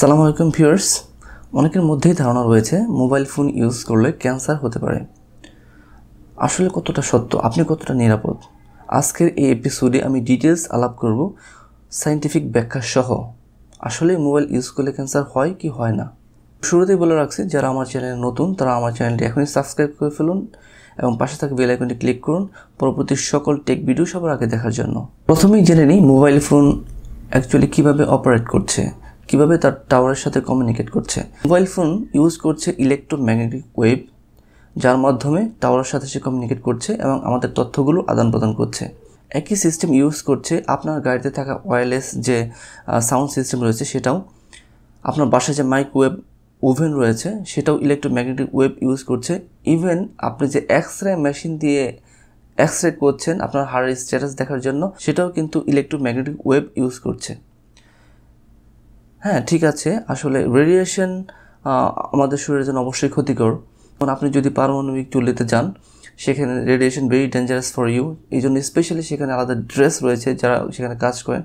সালাম আলাইকুম ভিউয়ার্স। অনেকের মধ্যেই ধারণা রয়েছে, মোবাইল ফোন ইউজ করলে ক্যান্সার হতে পারে। আসলে কতটা সত্য? আপনি কতটা নিরাপদ? আজকের এই এপিসোডে আমি ডিটেলস আলাপ করব সাইন্টিফিক ব্যাখ্যা সহ। আসলে মোবাইল ইউজ করলে ক্যান্সার হয় কি হয় না? শুরুতেই বলে রাখছি, যারা আমার চ্যানেলে নতুন, তারা আমার চ্যানেলটি এখনই সাবস্ক্রাইব করে ফেলুন এবং পাশে থাকা বেল আইকনটি ক্লিক করুন পরবর্তী সকল টেক ভিডিও সবার আগে দেখার জন্য। প্রথমেই জেনে নিই, মোবাইল ফোন অ্যাকচুয়ালি কীভাবে অপারেট করছে। কীভাবে তার টাওয়ারের সাথে কমিউনিকেট করছে? মোবাইল ফোন ইউজ করছে ইলেকট্রোম্যাগনেটিক ওয়েভ যার মাধ্যমে টাওয়ারের সাথে সে কমিউনিকেট করছে এবং আমাদের তথ্যগুলো আদান প্রদান করছে। একই সিস্টেম ইউজ করছে আপনার গাড়িতে থাকা ওয়্যারলেস যে সাউন্ড সিস্টেম রয়েছে সেটাও। আপনার বাসায় যে মাইক্রোওয়েভ ওভেন রয়েছে সেটাও ইলেকট্রোম্যাগনেটিক ওয়েভ ইউজ করছে। ইভেন আপনি যে এক্স রে মেশিন দিয়ে এক্স রে করছেন আপনার হার্টের স্ট্যাটাস দেখার জন্য, সেটাও কিন্তু ইলেকট্রোম্যাগনেটিক ওয়েভ ইউজ করছে। হ্যাঁ ঠিক আছে। আসলে রেডিয়েশন আমাদের শরীরের জন্য অবশ্যই ক্ষতিকর। কারণ আপনি যদি পারমাণবিক চুল্লিতে যান, সেখানে radiation very dangerous for you এই জন্য স্পেশালি সেখানে আলাদা ড্রেস রয়েছে যারা সেখানে কাজ করেন,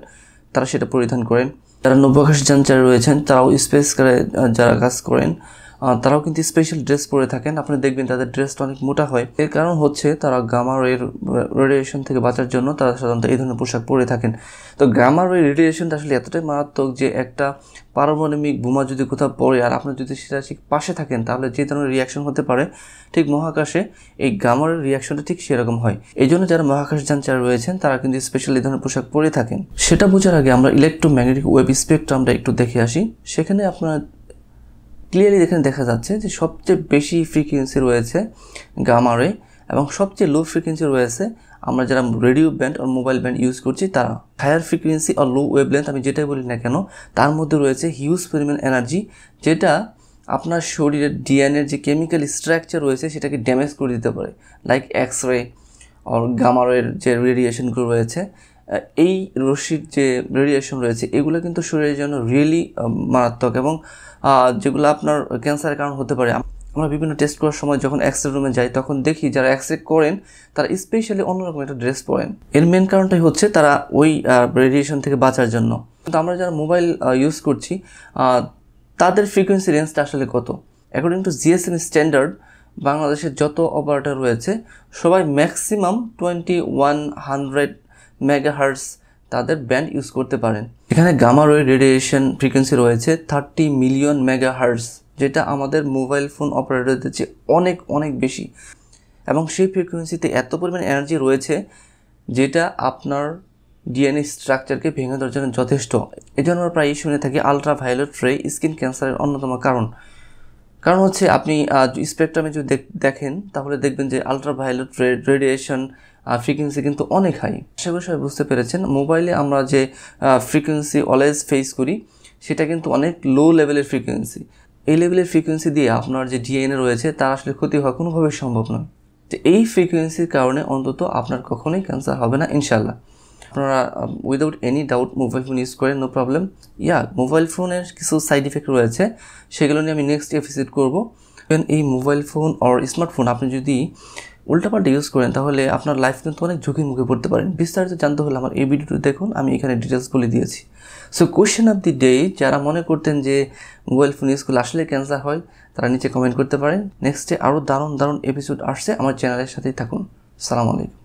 তারা সেটা পরিধান করেন। যারা নব্যাকাশ যান যারা রয়েছেন, তারাও স্পেস করে যারা কাজ করেন তারাও কিন্তু স্পেশাল ড্রেস পরে থাকেন। আপনি দেখবেন তাদের ড্রেসটা অনেক মোটা হয়। এর কারণ হচ্ছে তারা গামা রের রেডিয়েশন থেকে বাঁচার জন্য তারা সাধারণত এই ধরনের পোশাক পরে থাকেন। তো গামা রে রেডিয়েশনটা আসলে এতটাই মারাত্মক যে একটা পারমাণবিক বোমা যদি কোথাও পড়ে আর আপনি যদি সেটা ঠিক পাশে থাকেন, তাহলে যে ধরনের রিয়াকশন হতে পারে, ঠিক মহাকাশে এই গামার রিয়াকশনটা ঠিক সেরকম হয়। এই জন্য যারা মহাকাশ যানচার রয়েছেন, তারা কিন্তু স্পেশাল এই ধরনের পোশাক পরে থাকেন। সেটা বোঝার আগে আমরা ইলেকট্রোম্যাগনেটিক ওয়েব স্পেকট্রামটা একটু দেখে আসি। সেখানে আপনার ক্লিয়ারলি এখানে দেখা যাচ্ছে যে সবচেয়ে বেশি ফ্রিকোয়েন্সি রয়েছে গামারে এবং সবচেয়ে লো ফ্রিকোয়েন্সি রয়েছে আমরা যারা রেডিও ব্যান্ড আর মোবাইল ব্যান্ড ইউজ করছি, তারা হায়ার ফ্রিকোয়েন্সি আর লো ওয়েভ লেন্থ আমি যেটাই বলি না কেন, তার মধ্যে রয়েছে হিউজ পরিমাণ এনার্জি যেটা আপনার শরীরের ডিএনএর যে কেমিক্যাল স্ট্রাকচার রয়েছে সেটাকে ড্যামেজ করে দিতে পারে। লাইক এক্স রে আর গামারের যে রেডিয়েশনগুলো রয়েছে এই রশ্মির যে রেডিয়েশন রয়েছে, এগুলো কিন্তু শরীরের জন্য রিয়েলি মারাত্মক এবং যেগুলো আপনার ক্যান্সারের কারণ হতে পারে। আমরা বিভিন্ন টেস্ট করার সময় যখন এক্স রুমে যাই, তখন দেখি যারা এক্স করেন, তারা স্পেশালি অন্যরকম একটা ড্রেস পরেন। এর মেন কারণটাই হচ্ছে তারা ওই রেডিয়েশন থেকে বাঁচার জন্য। কিন্তু আমরা যারা মোবাইল ইউজ করছি তাদের ফ্রিকোয়েন্সি রেঞ্জটা আসলে কত? অ্যাকর্ডিং টু জিএসএম স্ট্যান্ডার্ড বাংলাদেশের যত অপারেটর রয়েছে, সবাই maximum twenty one hundred megahertz তাদের ব্যান্ড ইউজ করতে পারেন। এখানে গামারোয় রেডিয়েশন ফ্রিকোয়েন্সি রয়েছে থার্টি মিলিয়ন মেগাহার্স যেটা আমাদের মোবাইল ফোন অপারেটরদের চেয়ে অনেক অনেক বেশি। এবং সেই ফ্রিকোয়েন্সিতে এত পরিমাণ এনার্জি রয়েছে, যেটা আপনার ডিএনএ স্ট্রাকচারকে ভেঙে দেওয়ার জন্য যথেষ্ট। এই জন্য আমরা প্রায়ই শুনে থাকি আলট্রা ভায়োলেট রে স্কিন ক্যান্সারের অন্যতম কারণ। কারণ হচ্ছে আপনি স্পেকট্রামে যদি দেখেন, তাহলে দেখবেন যে ultraviolet ray radiation frequency কিন্তু অনেক হাই করি সবাই বুঝতে পেরেছেন। মোবাইলে আমরা যে ফ্রিকোয়েন্সি অলওয়েজ ফেস করি, সেটা কিন্তু অনেক লো লেভেলের ফ্রিকোয়েন্সি এই লেভেলের ফ্রিকোয়েন্সি দিয়ে আপনার যে ডিএনএ রয়েছে তার আসলে ক্ষতি হওয়া কোনোভাবেই সম্ভব নয়। তো এই ফ্রিকোয়েন্সির কারণে অন্তত আপনার কখনোই ক্যান্সার হবে না ইনশাল্লাহ আপনারা without any doubt mobile phone use করেন নো প্রবলেম ইয়া মোবাইল ফোনের কিছু সাইড ইফেক্ট রয়েছে, সেগুলো নিয়ে আমি নেক্সট এপিসোড করব। এই মোবাইল ফোন অর স্মার্টফোন আপনি যদি উল্টাপাল্টা ইউজ করেন, তাহলে আপনার লাইফ কিন্তু অনেক ঝুঁকির মুখে পড়তে পারেন। বিস্তারিত জানতে হলে আমার এই ভিডিওটি দেখুন, আমি এখানে ডিটেলস বলে দিয়েছি। So question of the day যারা মনে করতেন যে মোবাইল ফোন ইউজ করলে আসলে ক্যান্সার হয়, তারা নিচে কমেন্ট করতে পারেন। নেক্সটে আরও দারুণ দারুণ এপিসোড আসছে, আমার চ্যানেলের সাথেই থাকুন। সালাম আলাইকুম।